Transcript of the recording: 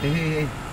嘿嘿嘿